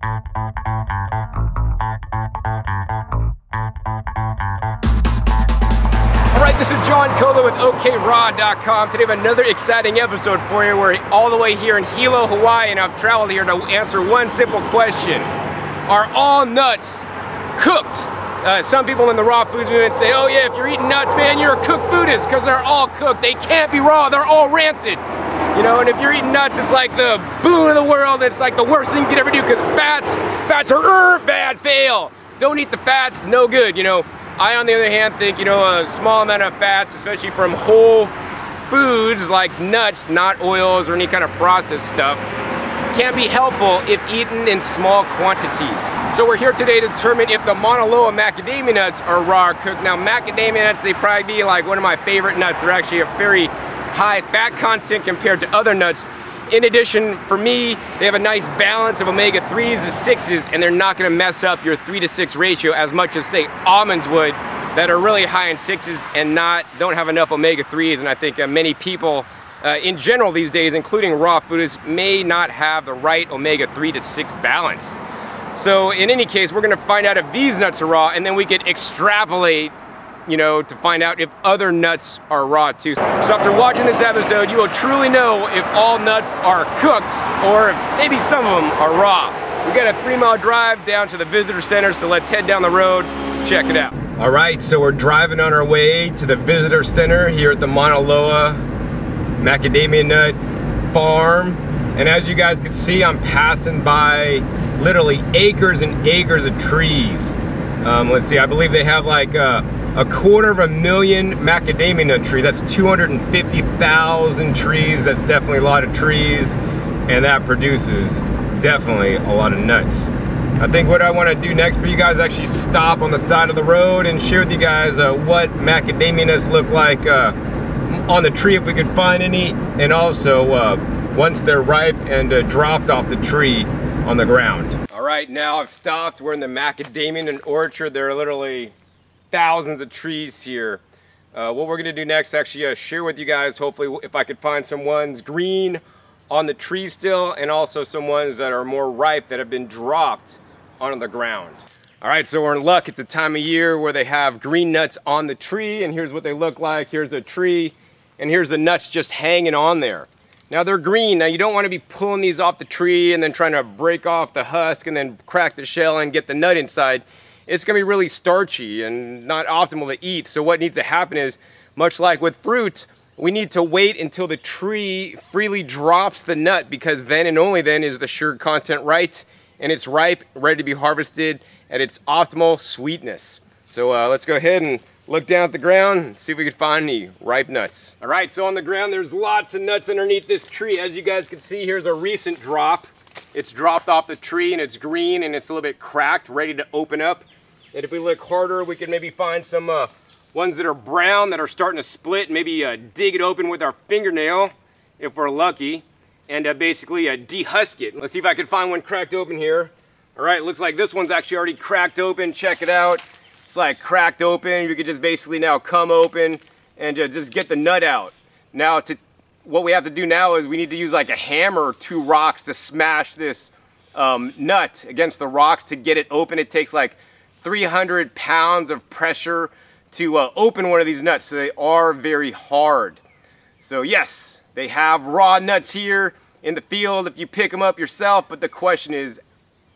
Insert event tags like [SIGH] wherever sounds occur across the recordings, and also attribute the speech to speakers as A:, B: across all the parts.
A: All right, this is John Kohler with OKRaw.com. Today we have another exciting episode for you. We're all the way here in Hilo, Hawaii, and I've traveled here to answer one simple question. Are all nuts cooked? Uh, some people in the raw foods movement say, oh yeah, if you're eating nuts, man, you're a cooked foodist because they're all cooked. They can't be raw, they're all rancid. You know, and if you're eating nuts, it's like the boon of the world. It's like the worst thing you could ever do because fats, fats are er, bad, fail. Don't eat the fats, no good, you know. I, on the other hand, think, you know, a small amount of fats, especially from whole foods like nuts, not oils or any kind of processed stuff, can be helpful if eaten in small quantities. So we're here today to determine if the Mauna Loa macadamia nuts are raw cooked. Now macadamia nuts, they probably be like one of my favorite nuts. They're actually a very high fat content compared to other nuts. In addition, for me, they have a nice balance of omega-3s and 6s, and they're not gonna mess up your 3 to 6 ratio as much as, say, almonds would, that are really high in 6s and not don't have enough omega-3s. And I think uh, many people, uh, in general these days, including raw foodists, may not have the right omega-3 to 6 balance. So in any case, we're gonna find out if these nuts are raw, and then we could extrapolate you know, to find out if other nuts are raw too. So after watching this episode, you will truly know if all nuts are cooked or if maybe some of them are raw. We got a three mile drive down to the visitor center, so let's head down the road, check it out. All right, so we're driving on our way to the visitor center here at the Mauna Loa Macadamia Nut Farm. And as you guys can see, I'm passing by literally acres and acres of trees. Um, let's see, I believe they have like uh, a quarter of a million macadamia nut trees. That's 250,000 trees. That's definitely a lot of trees. And that produces definitely a lot of nuts. I think what I want to do next for you guys actually stop on the side of the road and share with you guys uh, what macadamia nuts look like uh, on the tree if we could find any. And also uh, once they're ripe and uh, dropped off the tree on the ground. All right, now I've stopped. We're in the macadamia nut orchard. There are literally thousands of trees here. Uh, what we're gonna do next, actually uh, share with you guys, hopefully if I could find some ones green on the tree still, and also some ones that are more ripe that have been dropped onto the ground. All right, so we're in luck. It's the time of year where they have green nuts on the tree, and here's what they look like. Here's the tree, and here's the nuts just hanging on there. Now they're green. Now you don't want to be pulling these off the tree and then trying to break off the husk and then crack the shell and get the nut inside it's gonna be really starchy and not optimal to eat. So what needs to happen is, much like with fruit, we need to wait until the tree freely drops the nut because then and only then is the sugar content right and it's ripe, ready to be harvested at its optimal sweetness. So uh, let's go ahead and look down at the ground and see if we can find any ripe nuts. All right, so on the ground, there's lots of nuts underneath this tree. As you guys can see, here's a recent drop. It's dropped off the tree and it's green and it's a little bit cracked, ready to open up. And if we look harder, we can maybe find some uh, ones that are brown that are starting to split. Maybe uh, dig it open with our fingernail, if we're lucky, and uh, basically uh, dehusk it. Let's see if I can find one cracked open here. All right, looks like this one's actually already cracked open. Check it out. It's like cracked open. You could just basically now come open and uh, just get the nut out. Now, to what we have to do now is we need to use like a hammer or two rocks to smash this um, nut against the rocks to get it open. It takes like 300 pounds of pressure to uh, open one of these nuts. So they are very hard. So yes, they have raw nuts here in the field if you pick them up yourself. But the question is,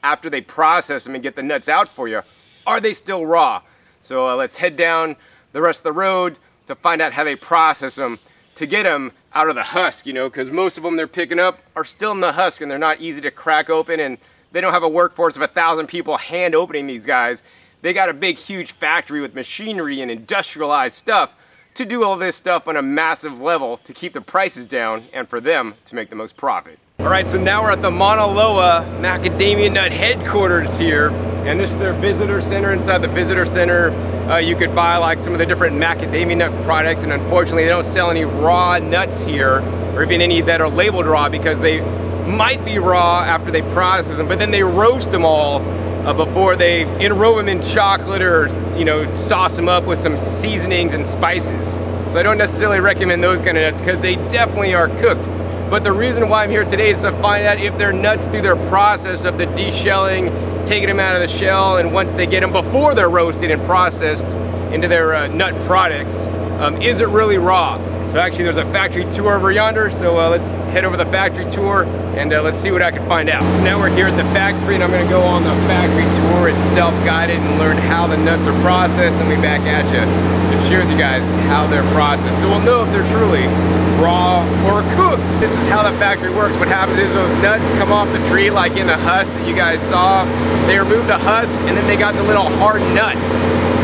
A: after they process them and get the nuts out for you, are they still raw? So uh, let's head down the rest of the road to find out how they process them to get them out of the husk, you know, because most of them they're picking up are still in the husk and they're not easy to crack open and they don't have a workforce of a thousand people hand opening these guys. They got a big, huge factory with machinery and industrialized stuff to do all this stuff on a massive level to keep the prices down and for them to make the most profit. All right, so now we're at the Mauna Loa Macadamia Nut headquarters here, and this is their visitor center. Inside the visitor center, uh, you could buy like some of the different macadamia nut products, and unfortunately they don't sell any raw nuts here, or even any that are labeled raw because they might be raw after they process them, but then they roast them all uh, before they enrobe them in chocolate or, you know, sauce them up with some seasonings and spices. So I don't necessarily recommend those kind of nuts because they definitely are cooked. But the reason why I'm here today is to find out if they're nuts through their process of the deshelling, taking them out of the shell, and once they get them before they're roasted and processed into their uh, nut products, um, is it really raw? So actually there's a factory tour over yonder, so uh, let's head over the factory tour and uh, let's see what I can find out. So now we're here at the factory and I'm gonna go on the factory tour. It's self-guided and learn how the nuts are processed and we back at you to share with you guys how they're processed. So we'll know if they're truly raw or cooked. This is how the factory works. What happens is those nuts come off the tree like in the husk that you guys saw. They remove the husk and then they got the little hard nuts.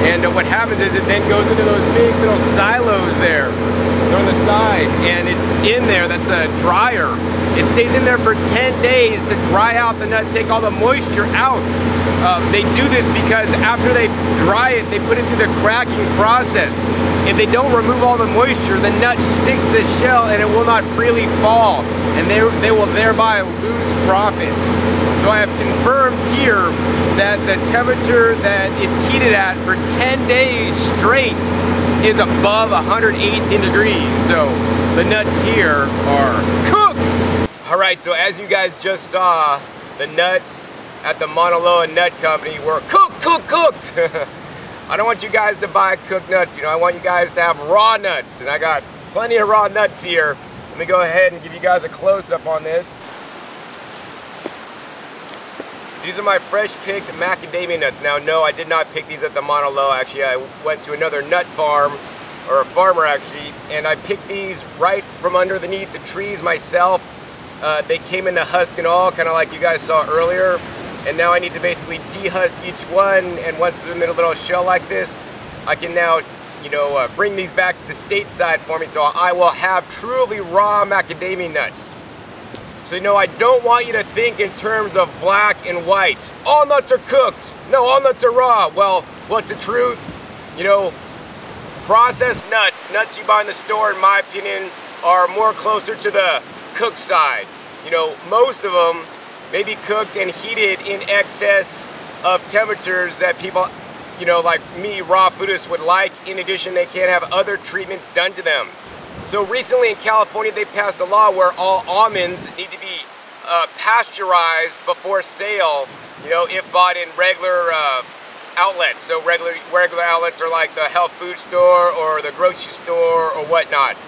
A: And uh, what happens is it then goes into those big little silos there on the side and it's in there, that's a dryer. It stays in there for 10 days to dry out the nut, take all the moisture out. Uh, they do this because after they dry it, they put it through the cracking process. If they don't remove all the moisture, the nut sticks to the shell and it will not freely fall. And they, they will thereby lose profits. So I have confirmed here that the temperature that it's heated at for 10 days straight is above 118 degrees. So the nuts here are cooked. All right, so as you guys just saw, the nuts at the Mauna Loa Nut Company were cooked, cooked, cooked. [LAUGHS] I don't want you guys to buy cooked nuts. You know, I want you guys to have raw nuts. And I got plenty of raw nuts here. Let me go ahead and give you guys a close-up on this. These are my fresh picked macadamia nuts. Now, no, I did not pick these at the Mauna Loa. Actually, I went to another nut farm, or a farmer actually, and I picked these right from underneath the trees myself. Uh, they came in the husk and all, kind of like you guys saw earlier. And now I need to basically dehusk each one, and once they're in a little shell like this, I can now, you know, uh, bring these back to the stateside for me, so I will have truly raw macadamia nuts. So, you know, I don't want you to think in terms of black and white. All nuts are cooked. No, all nuts are raw. Well, what's the truth? You know, processed nuts, nuts you buy in the store, in my opinion, are more closer to the cooked side. You know, most of them may be cooked and heated in excess of temperatures that people, you know, like me, raw foodists would like. In addition, they can't have other treatments done to them. So recently in California, they passed a law where all almonds need to be uh, pasteurized before sale, you know, if bought in regular uh, outlets. So regular, regular outlets are like the health food store or the grocery store or whatnot.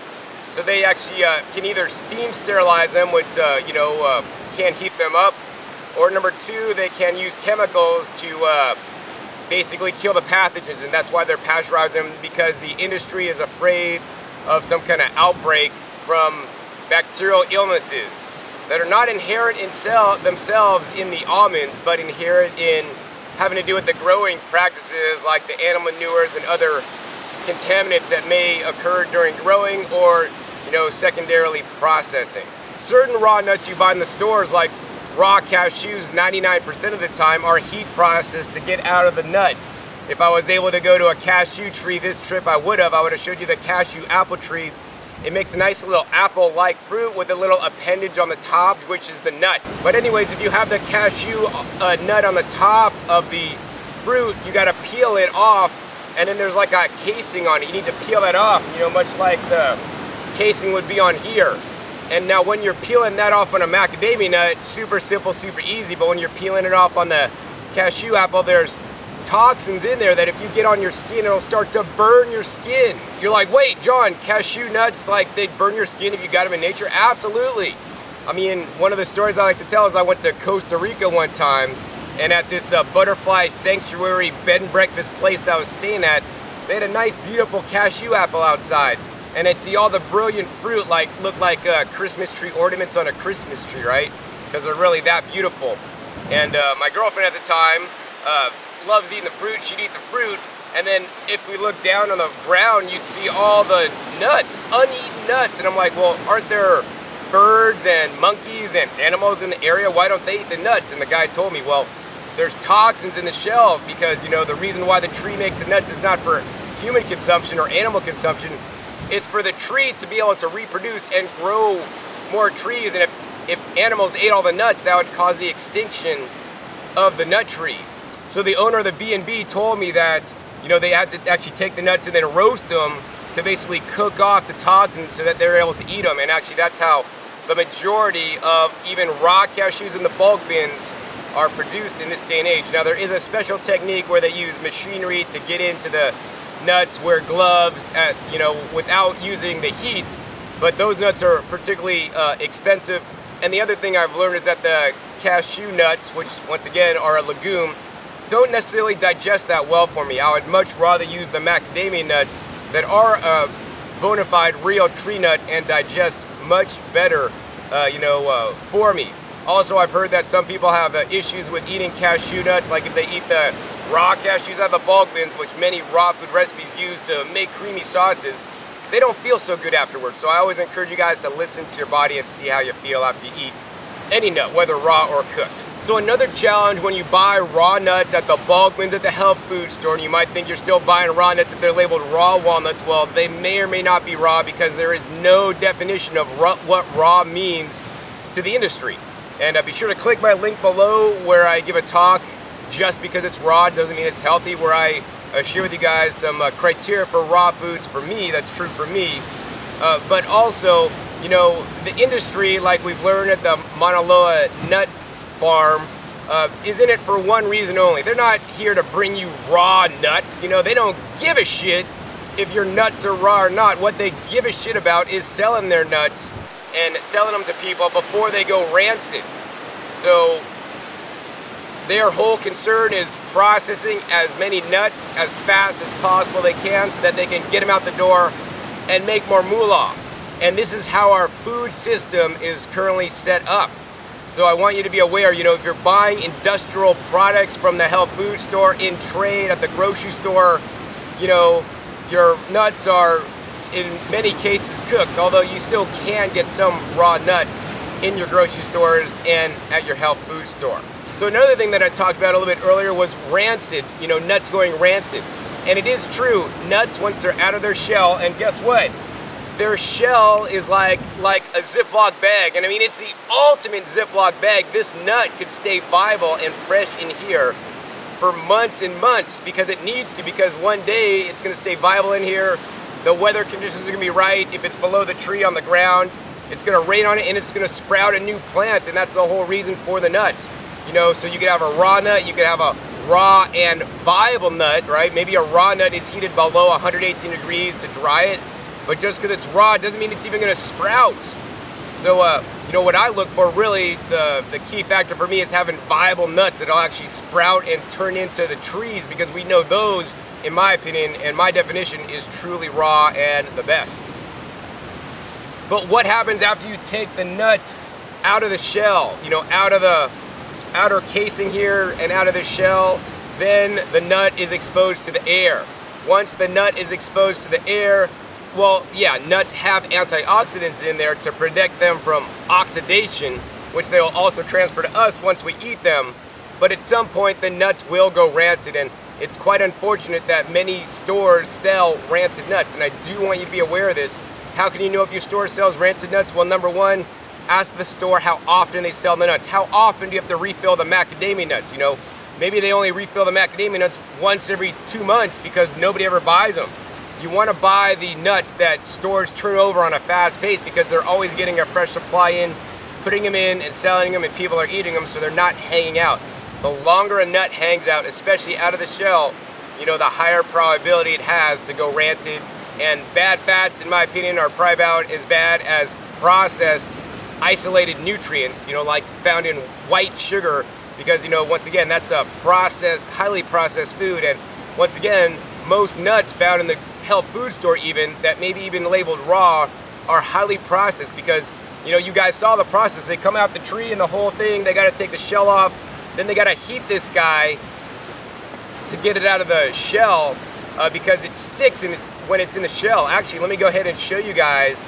A: So they actually uh, can either steam sterilize them, which, uh, you know, uh, can heat them up, or number two, they can use chemicals to uh, basically kill the pathogens, and that's why they're pasteurizing them, because the industry is afraid of some kind of outbreak from bacterial illnesses that are not inherent in cell themselves in the almonds, but inherent in having to do with the growing practices like the animal manures and other contaminants that may occur during growing or, you know, secondarily processing. Certain raw nuts you buy in the stores, like raw cashews, 99% of the time are heat processed to get out of the nut. If I was able to go to a cashew tree this trip, I would have. I would have showed you the cashew apple tree. It makes a nice little apple-like fruit with a little appendage on the top, which is the nut. But anyways, if you have the cashew uh, nut on the top of the fruit, you gotta peel it off, and then there's like a casing on it. You need to peel that off, you know, much like the casing would be on here. And now when you're peeling that off on a macadamia nut, super simple, super easy, but when you're peeling it off on the cashew apple, there's toxins in there that if you get on your skin, it'll start to burn your skin. You're like, wait, John, cashew nuts, like they burn your skin if you got them in nature? Absolutely. I mean, one of the stories I like to tell is I went to Costa Rica one time and at this uh, butterfly sanctuary bed and breakfast place that I was staying at, they had a nice, beautiful cashew apple outside. And I'd see all the brilliant fruit like look like uh, Christmas tree ornaments on a Christmas tree, right? Because they're really that beautiful. And uh, my girlfriend at the time, uh, loves eating the fruit, she'd eat the fruit. And then if we look down on the ground, you'd see all the nuts, uneaten nuts. And I'm like, well, aren't there birds and monkeys and animals in the area? Why don't they eat the nuts? And the guy told me, well, there's toxins in the shell because, you know, the reason why the tree makes the nuts is not for human consumption or animal consumption. It's for the tree to be able to reproduce and grow more trees. And if, if animals ate all the nuts, that would cause the extinction of the nut trees. So the owner of the B&B told me that, you know, they had to actually take the nuts and then roast them to basically cook off the toxins so that they're able to eat them. And actually that's how the majority of even raw cashews in the bulk bins are produced in this day and age. Now there is a special technique where they use machinery to get into the nuts, wear gloves, at, you know, without using the heat, but those nuts are particularly uh, expensive. And the other thing I've learned is that the cashew nuts, which once again are a legume, don't necessarily digest that well for me. I would much rather use the macadamia nuts that are a bona fide real tree nut and digest much better, uh, you know, uh, for me. Also, I've heard that some people have uh, issues with eating cashew nuts, like if they eat the raw cashews out of the bulk bins, which many raw food recipes use to make creamy sauces, they don't feel so good afterwards. So I always encourage you guys to listen to your body and see how you feel after you eat any nut, whether raw or cooked. So another challenge when you buy raw nuts at the bulk bins at the health food store, and you might think you're still buying raw nuts if they're labeled raw walnuts, well, they may or may not be raw because there is no definition of what raw means to the industry. And uh, be sure to click my link below where I give a talk just because it's raw doesn't mean it's healthy, where I uh, share with you guys some uh, criteria for raw foods for me, that's true for me. Uh, but also, you know, the industry, like we've learned at the Mauna Nut Farm, uh, is in it for one reason only. They're not here to bring you raw nuts. You know, they don't give a shit if your nuts are raw or not. What they give a shit about is selling their nuts and selling them to people before they go rancid. So their whole concern is processing as many nuts as fast as possible they can so that they can get them out the door and make more moolah. And this is how our food system is currently set up. So I want you to be aware, you know, if you're buying industrial products from the health food store in trade at the grocery store, you know, your nuts are in many cases cooked, although you still can get some raw nuts in your grocery stores and at your health food store. So another thing that I talked about a little bit earlier was rancid, you know, nuts going rancid. And it is true, nuts once they're out of their shell, and guess what? Their shell is like, like a Ziploc bag. And I mean, it's the ultimate Ziploc bag. This nut could stay viable and fresh in here for months and months because it needs to, because one day it's gonna stay viable in here, the weather conditions are gonna be right. If it's below the tree on the ground, it's gonna rain on it and it's gonna sprout a new plant and that's the whole reason for the nut. You know, so you could have a raw nut, you could have a raw and viable nut, right? Maybe a raw nut is heated below 118 degrees to dry it, but just because it's raw doesn't mean it's even gonna sprout. So, uh, you know, what I look for really, the, the key factor for me is having viable nuts that'll actually sprout and turn into the trees because we know those in my opinion and my definition, is truly raw and the best. But what happens after you take the nuts out of the shell, you know, out of the outer casing here and out of the shell, then the nut is exposed to the air. Once the nut is exposed to the air, well, yeah, nuts have antioxidants in there to protect them from oxidation, which they will also transfer to us once we eat them. But at some point, the nuts will go rancid, and it's quite unfortunate that many stores sell rancid nuts, and I do want you to be aware of this. How can you know if your store sells rancid nuts? Well, number one, ask the store how often they sell the nuts. How often do you have to refill the macadamia nuts? You know, maybe they only refill the macadamia nuts once every two months because nobody ever buys them. You want to buy the nuts that stores turn over on a fast pace because they're always getting a fresh supply in, putting them in and selling them and people are eating them so they're not hanging out. The longer a nut hangs out, especially out of the shell, you know, the higher probability it has to go rancid. And bad fats, in my opinion, are probably about as bad as processed isolated nutrients, you know, like found in white sugar, because, you know, once again, that's a processed, highly processed food. And once again, most nuts found in the health food store even, that maybe even labeled raw, are highly processed because, you know, you guys saw the process. They come out the tree and the whole thing, they got to take the shell off, then they gotta heat this guy to get it out of the shell uh, because it sticks and it's, when it's in the shell. Actually, let me go ahead and show you guys,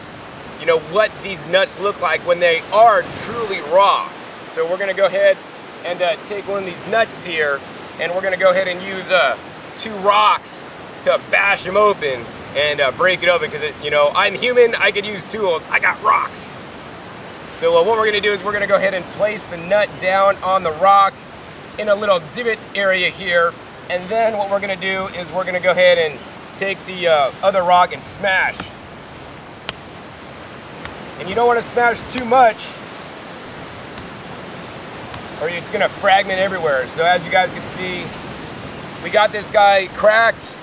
A: you know, what these nuts look like when they are truly raw. So we're gonna go ahead and uh, take one of these nuts here and we're gonna go ahead and use uh, two rocks to bash them open and uh, break it open because, you know, I'm human, I could use tools, I got rocks. So uh, what we're gonna do is we're gonna go ahead and place the nut down on the rock in a little divot area here. And then what we're gonna do is we're gonna go ahead and take the uh, other rock and smash. And you don't want to smash too much or it's gonna fragment everywhere. So as you guys can see, we got this guy cracked.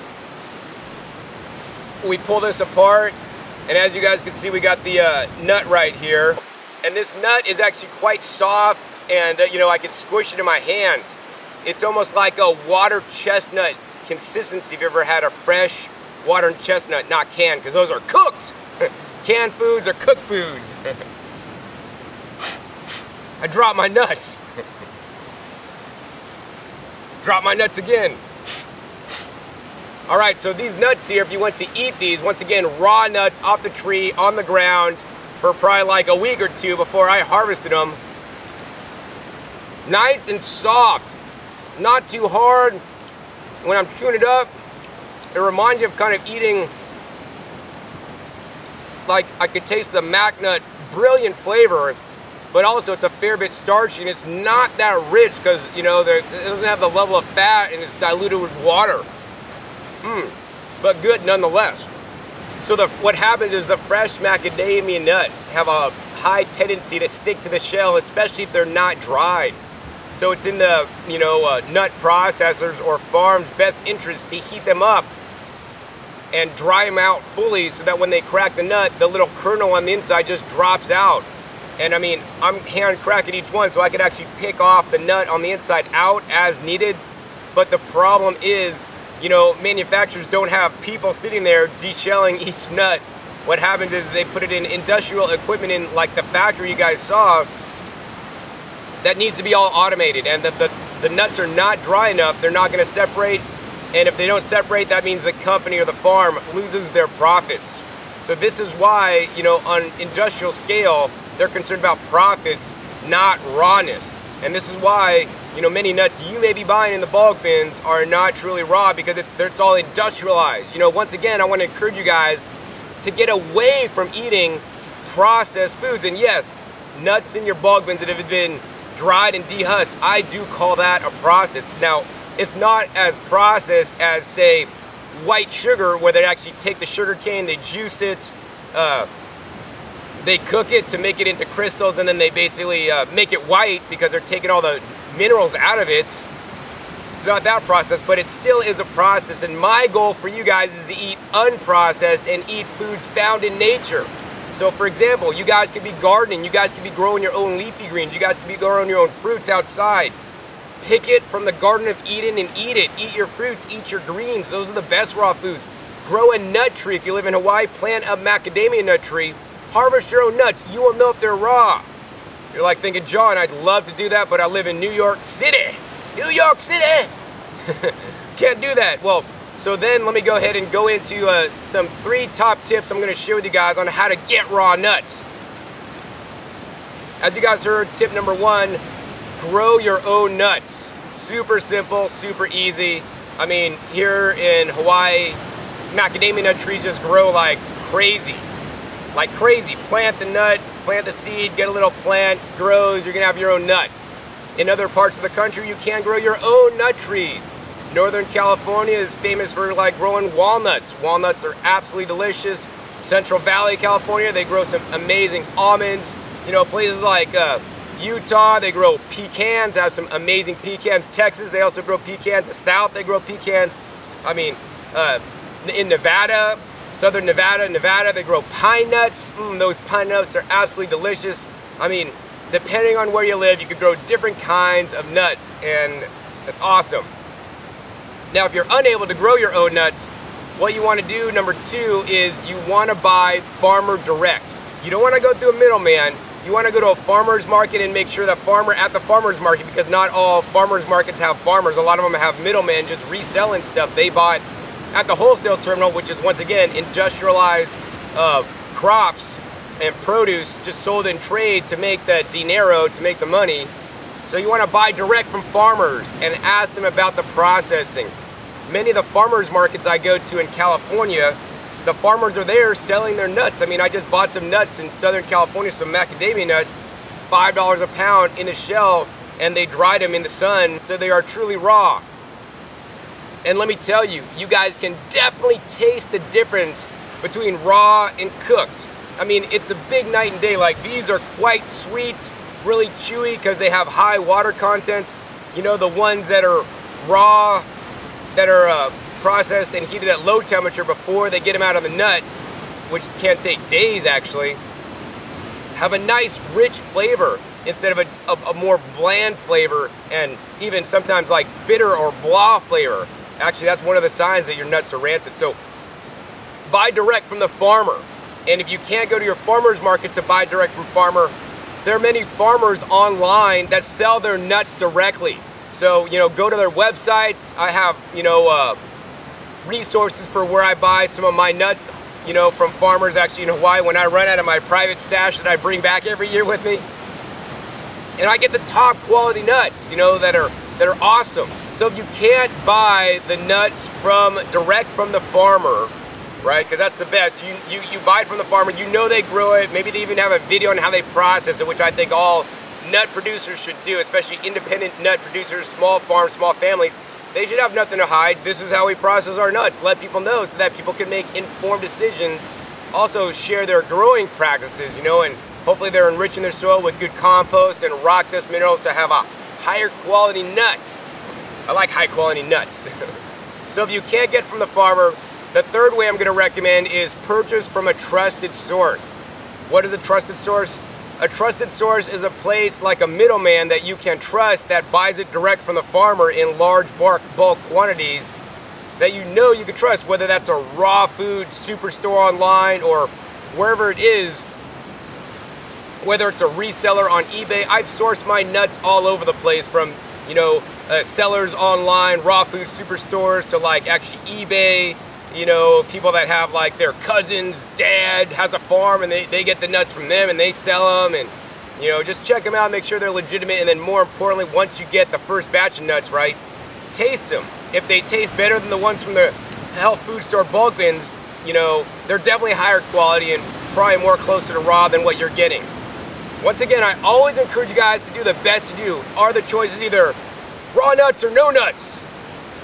A: We pull this apart, and as you guys can see, we got the uh, nut right here. And this nut is actually quite soft, and uh, you know, I can squish it in my hands. It's almost like a water chestnut consistency if you ever had a fresh water chestnut, not canned, because those are cooked. [LAUGHS] canned foods are cooked foods. [LAUGHS] I dropped my nuts. [LAUGHS] Drop my nuts again. All right, so these nuts here, if you want to eat these, once again, raw nuts off the tree, on the ground, for probably like a week or two before I harvested them. Nice and soft, not too hard. When I'm chewing it up, it reminds you of kind of eating, like I could taste the mac nut, brilliant flavor but also it's a fair bit starchy and it's not that rich because you know it doesn't have the level of fat and it's diluted with water. Mmm, but good nonetheless. So the, what happens is the fresh macadamia nuts have a high tendency to stick to the shell, especially if they're not dried. So it's in the you know uh, nut processors or farms' best interest to heat them up and dry them out fully so that when they crack the nut, the little kernel on the inside just drops out. And I mean, I'm hand cracking each one so I could actually pick off the nut on the inside out as needed. But the problem is, you know, manufacturers don't have people sitting there deshelling each nut. What happens is they put it in industrial equipment in like the factory you guys saw that needs to be all automated and the, the, the nuts are not dry enough. They're not gonna separate. And if they don't separate, that means the company or the farm loses their profits. So this is why, you know, on industrial scale, they're concerned about profits, not rawness. And this is why, you know, many nuts you may be buying in the bulk bins are not truly raw because it, it's all industrialized. You know, once again, I want to encourage you guys to get away from eating processed foods. And yes, nuts in your bulk bins that have been dried and dehusked, I do call that a process. Now, it's not as processed as, say, white sugar, where they actually take the sugar cane, they juice it, uh, they cook it to make it into crystals and then they basically uh, make it white because they're taking all the minerals out of it. It's not that process, but it still is a process. And my goal for you guys is to eat unprocessed and eat foods found in nature. So for example, you guys could be gardening, you guys could be growing your own leafy greens, you guys could be growing your own fruits outside. Pick it from the Garden of Eden and eat it. Eat your fruits, eat your greens. Those are the best raw foods. Grow a nut tree. If you live in Hawaii, plant a macadamia nut tree Harvest your own nuts. You will know if they're raw. You're like thinking, John, I'd love to do that, but I live in New York City. New York City! [LAUGHS] Can't do that. Well, so then let me go ahead and go into uh, some three top tips I'm going to share with you guys on how to get raw nuts. As you guys heard, tip number one, grow your own nuts. Super simple, super easy. I mean, here in Hawaii, macadamia nut trees just grow like crazy like crazy. Plant the nut, plant the seed, get a little plant, grows, you're gonna have your own nuts. In other parts of the country, you can grow your own nut trees. Northern California is famous for like growing walnuts. Walnuts are absolutely delicious. Central Valley, California, they grow some amazing almonds. You know, places like uh, Utah, they grow pecans, have some amazing pecans. Texas, they also grow pecans. The South, they grow pecans. I mean, uh, in Nevada, Southern Nevada, Nevada, they grow pine nuts. Mm, those pine nuts are absolutely delicious. I mean, depending on where you live, you could grow different kinds of nuts, and that's awesome. Now, if you're unable to grow your own nuts, what you want to do, number two, is you want to buy farmer direct. You don't want to go through a middleman. You want to go to a farmer's market and make sure that farmer at the farmer's market, because not all farmer's markets have farmers. A lot of them have middlemen just reselling stuff they bought at the wholesale terminal, which is once again industrialized uh, crops and produce just sold in trade to make the dinero, to make the money. So you want to buy direct from farmers and ask them about the processing. Many of the farmers markets I go to in California, the farmers are there selling their nuts. I mean, I just bought some nuts in Southern California, some macadamia nuts, $5 a pound in the shell, and they dried them in the sun, so they are truly raw. And let me tell you, you guys can definitely taste the difference between raw and cooked. I mean, it's a big night and day. Like these are quite sweet, really chewy because they have high water content. You know, the ones that are raw, that are uh, processed and heated at low temperature before they get them out of the nut, which can take days actually, have a nice rich flavor instead of a, a, a, more bland flavor and even sometimes like bitter or blah flavor. Actually, that's one of the signs that your nuts are rancid. So buy direct from the farmer. And if you can't go to your farmer's market to buy direct from farmer, there are many farmers online that sell their nuts directly. So, you know, go to their websites. I have, you know, uh, resources for where I buy some of my nuts, you know, from farmers actually in Hawaii when I run out of my private stash that I bring back every year with me. And I get the top quality nuts, you know, that are that are awesome. So if you can't buy the nuts from direct from the farmer, right? Because that's the best. You, you you buy it from the farmer, you know they grow it. Maybe they even have a video on how they process it, which I think all nut producers should do, especially independent nut producers, small farms, small families. They should have nothing to hide. This is how we process our nuts. Let people know so that people can make informed decisions. Also share their growing practices, you know, and hopefully they're enriching their soil with good compost and rock dust minerals to have a higher quality nut. I like high quality nuts. [LAUGHS] so if you can't get from the farmer, the third way I'm gonna recommend is purchase from a trusted source. What is a trusted source? A trusted source is a place like a middleman that you can trust that buys it direct from the farmer in large bulk, bulk quantities that you know you can trust, whether that's a raw food superstore online or wherever it is, whether it's a reseller on eBay. I've sourced my nuts all over the place from, you know, uh, sellers online, raw food superstores to like actually eBay, you know, people that have like their cousin's dad has a farm and they, they get the nuts from them and they sell them and, you know, just check them out, make sure they're legitimate. And then more importantly, once you get the first batch of nuts right, taste them. If they taste better than the ones from the health food store bulk bins, you know, they're definitely higher quality and probably more closer to raw than what you're getting. Once again, I always encourage you guys to do the best you do. Are the choices either raw nuts or no nuts?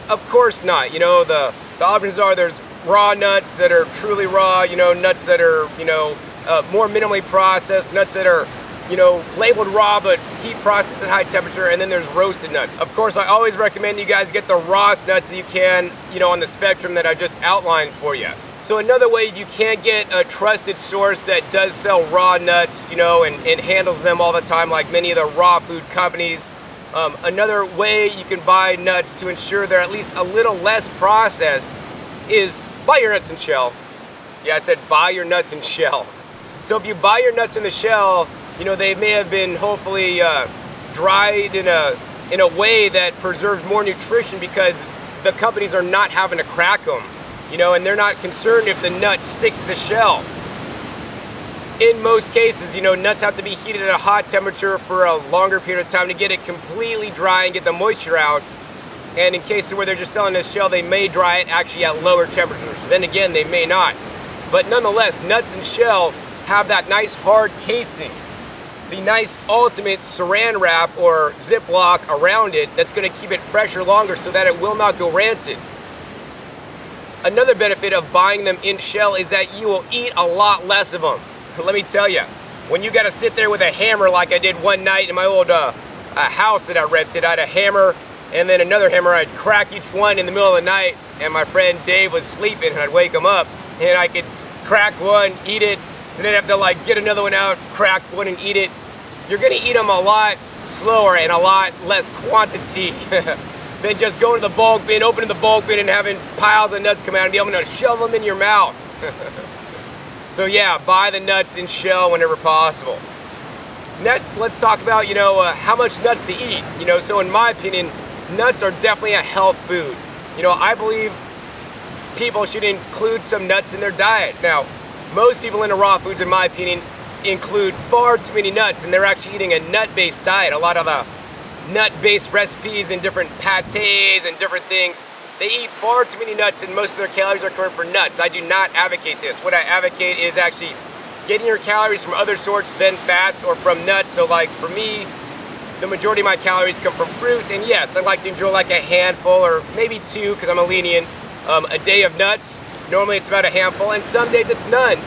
A: Of course not. You know, the the options are there's raw nuts that are truly raw, you know, nuts that are, you know, uh, more minimally processed, nuts that are, you know, labeled raw but heat processed at high temperature, and then there's roasted nuts. Of course, I always recommend you guys get the rawest nuts that you can, you know, on the spectrum that I just outlined for you. So another way you can get a trusted source that does sell raw nuts, you know, and, and handles them all the time like many of the raw food companies um, another way you can buy nuts to ensure they're at least a little less processed is buy your nuts in shell. Yeah, I said buy your nuts in shell. So if you buy your nuts in the shell, you know, they may have been hopefully uh, dried in a, in a way that preserves more nutrition because the companies are not having to crack them, you know, and they're not concerned if the nut sticks to the shell in most cases, you know, nuts have to be heated at a hot temperature for a longer period of time to get it completely dry and get the moisture out. And in cases where they're just selling this shell, they may dry it actually at lower temperatures. Then again, they may not. But nonetheless, nuts and shell have that nice hard casing. The nice ultimate saran wrap or Ziploc around it that's gonna keep it fresher longer so that it will not go rancid. Another benefit of buying them in shell is that you will eat a lot less of them let me tell you, when you got to sit there with a hammer like I did one night in my old uh, house that I rented, I had a hammer and then another hammer. I'd crack each one in the middle of the night, and my friend Dave was sleeping, and I'd wake him up, and I could crack one, eat it, and then have to like get another one out, crack one, and eat it. You're gonna eat them a lot slower and a lot less quantity [LAUGHS] than just going to the bulk bin, opening the bulk bin, and having piles of nuts come out and be able to shove them in your mouth. [LAUGHS] So yeah, buy the nuts in shell whenever possible. Next, let's talk about, you know, uh, how much nuts to eat. You know, so in my opinion, nuts are definitely a health food. You know, I believe people should include some nuts in their diet. Now, most people into raw foods, in my opinion, include far too many nuts, and they're actually eating a nut-based diet. A lot of the nut-based recipes and different pates and different things they eat far too many nuts and most of their calories are coming from nuts. I do not advocate this. What I advocate is actually getting your calories from other sorts than fats or from nuts. So like for me, the majority of my calories come from fruit. And yes, I like to enjoy like a handful or maybe two because I'm a lenient, um, a day of nuts. Normally it's about a handful and some days it's none.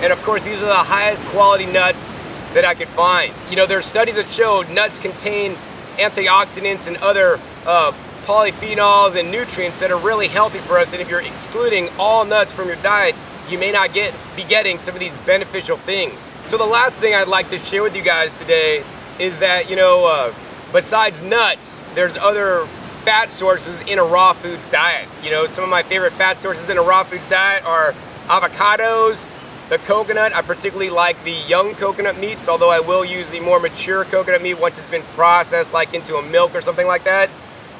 A: And of course, these are the highest quality nuts that I could find. You know, there are studies that show nuts contain antioxidants and other uh, polyphenols and nutrients that are really healthy for us. And if you're excluding all nuts from your diet, you may not get be getting some of these beneficial things. So the last thing I'd like to share with you guys today is that, you know, uh, besides nuts, there's other fat sources in a raw foods diet. You know, some of my favorite fat sources in a raw foods diet are avocados, the coconut. I particularly like the young coconut meats, although I will use the more mature coconut meat once it's been processed like into a milk or something like that,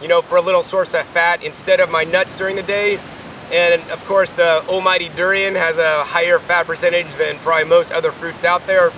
A: you know, for a little source of fat instead of my nuts during the day. And of course, the almighty durian has a higher fat percentage than probably most other fruits out there.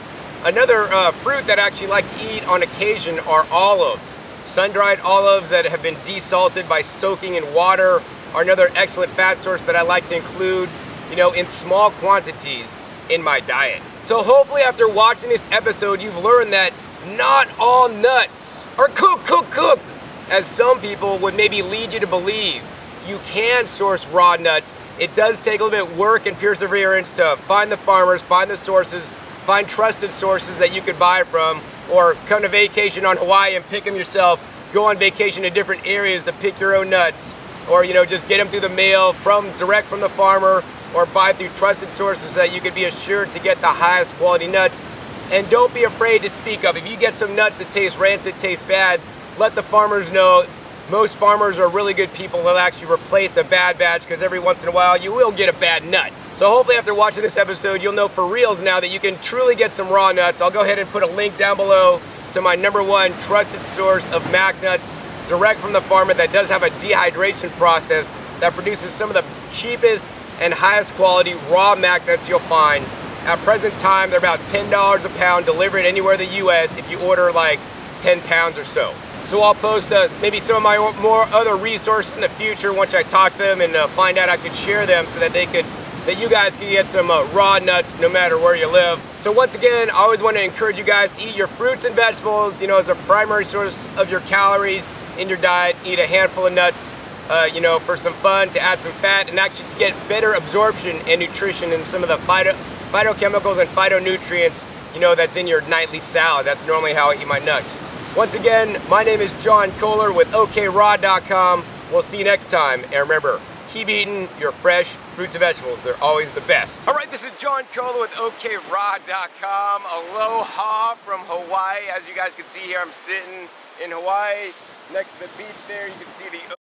A: Another uh, fruit that I actually like to eat on occasion are olives. Sun-dried olives that have been desalted by soaking in water are another excellent fat source that I like to include, you know, in small quantities in my diet. So hopefully after watching this episode, you've learned that not all nuts are cooked, cooked, cooked, as some people would maybe lead you to believe you can source raw nuts. It does take a little bit of work and perseverance to find the farmers, find the sources, find trusted sources that you could buy from, or come to vacation on Hawaii and pick them yourself. Go on vacation to different areas to pick your own nuts, or you know just get them through the mail from direct from the farmer, or buy through trusted sources so that you can be assured to get the highest quality nuts. And don't be afraid to speak up. If you get some nuts that taste rancid, taste bad, let the farmers know most farmers are really good people that actually replace a bad batch because every once in a while you will get a bad nut. So hopefully after watching this episode, you'll know for reals now that you can truly get some raw nuts. I'll go ahead and put a link down below to my number one trusted source of mac nuts direct from the farmer that does have a dehydration process that produces some of the cheapest and highest quality raw mac nuts you'll find. At present time, they're about $10 a pound delivered anywhere in the US if you order like 10 pounds or so. So I'll post uh, maybe some of my more other resources in the future once I talk to them and uh, find out I could share them so that they could that you guys can get some uh, raw nuts no matter where you live. So once again, I always want to encourage you guys to eat your fruits and vegetables, you know, as a primary source of your calories in your diet. Eat a handful of nuts, uh, you know, for some fun, to add some fat, and actually to get better absorption and nutrition in some of the phyto phytochemicals and phytonutrients, you know, that's in your nightly salad. That's normally how I eat my nuts. Once again, my name is John Kohler with OKRaw.com. We'll see you next time. And remember, keep eating your fresh fruits and vegetables. They're always the best. All right, this is John Kohler with OKRaw.com. Aloha from Hawaii. As you guys can see here, I'm sitting in Hawaii next to the beach there. You can see the